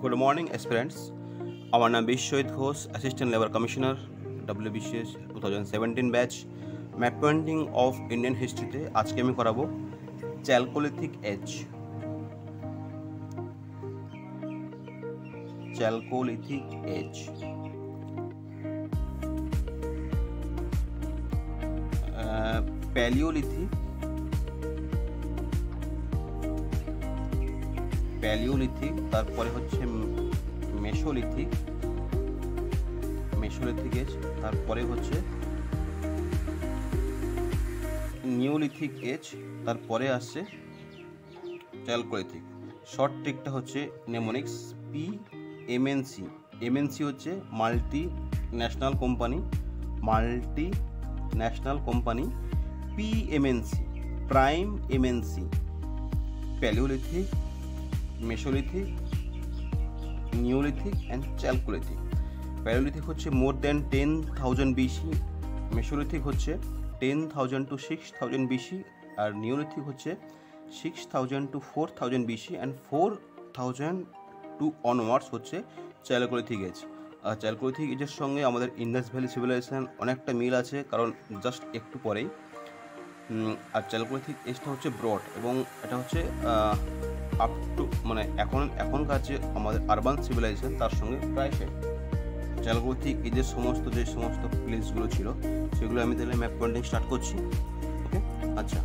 Good morning aspirants আমার নাম Biswajit Ghosh assistant labour commissioner W BCS two thousand seventeen batch map pointing of Indian হিস্ট্রিতে আজকে আমি করাবো chalcolithic age chalcolithic age palaeolithic palaeolithic, তারপরে হচ্ছে mesolithic mesolithic age, তারপরে হচ্ছে নিওলিথিক এজ, তারপরে আসছে চ্যালকোলিথিক শর্ট ট্রিকটা হচ্ছে নেমোনিক্স পি এমএনসি এমএনসি হচ্ছে multinational company multinational company P MNC prime MNC palaeolithic mesolithic neolithic and chalcolithic palaeolithic হচ্ছে more than ten thousand BC mesolithic হচ্ছে ten thousand to six thousand BC R neolithic হচ্ছে six thousand to four thousand BC and four thousand to onwards হচ্ছে chalcolithic age আর chalcolithic এজের সঙ্গে আমাদের Indus valley civilisation অনেকটা মিল আছে, কারণ জাস্ট একটু পরেই। আর চ্যালকোলিথিক এজটা হচ্ছে ব্রড এবং এটা হচ্ছে আপ টু মানে এখন, এখনকার যে আমাদের আরবান সিভিলাইজেশন তার সঙ্গে প্রায় সেম চ্যালকোলিথিক এজের সমস্ত, যে সমস্ত প্লেসগুলো ছিল, সেগুলো আমি তাহলে ম্যাপ পয়েন্টিং স্টার্ট করছি ওকে আচ্ছা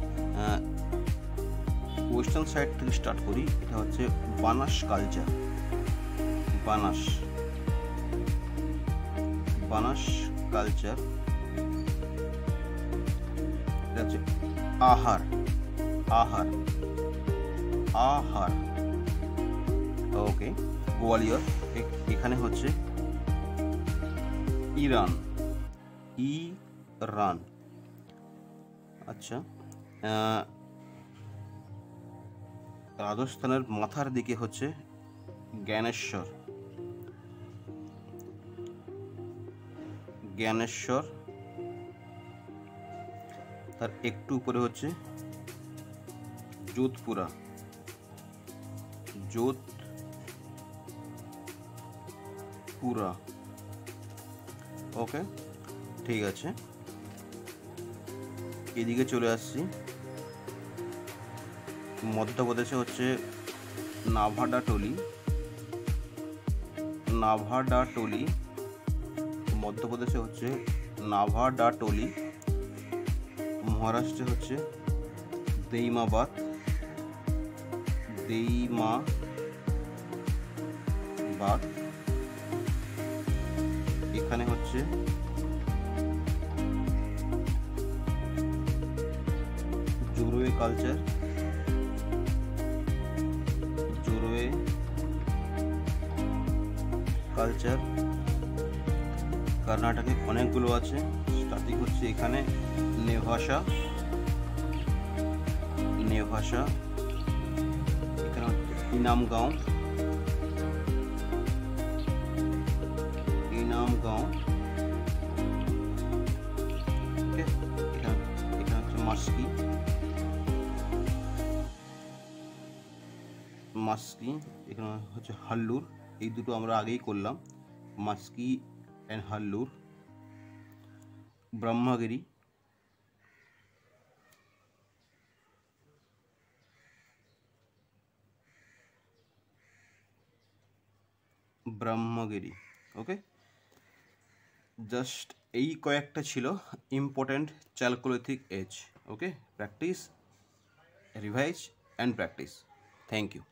ওয়েস্টার্ন সাইড থেকে স্টার্ট করি, এটা হচ্ছে বানাস কালচার বানাস বানাস কালচার এটা হচ্ছে আহার আহার। আহার। ওকে গোয়ালিয়র। এখানে হচ্ছে ইরান। ইরান। আচ্ছা রাজস্থানের মাথার দিকে হচ্ছে জ্ঞানেশ্বর। জ্ঞানেশ্বর। তার একটু উপরে হচ্ছে যোধপুরা। যোধপুরা ওকে ঠিক আছে। এদিকে চলে আসছি। মধ্যপ্রদেশে হচ্ছে নাভাডা টলি। নাভাডা টলি। মধ্যপ্রদেশে হচ্ছে নাভাডা টলি। মহারাষ্ট্রে হচ্ছে দেইমাবাদ। দেইমাবাদ এখানে হচ্ছে জোরোয়ে কালচার জোরোয়ে কালচার। কর্ণাটকে অনেকগুলো আছে স্টার্টিং হচ্ছে এখানে নেভাষা নেভাষা এখানে হচ্ছে ইনামগাঁও। ইনামগাঁও এখানে হচ্ছে মাস্কি মাস্কি এখানে হচ্ছে হাল্লুর এই দুটো আমরা আগেই করলাম Maski and Hallur Brahmagiri Brahmagiri okay just এই কয়েকটা ছিল important chalcolithic age okay practice revise and practice thank you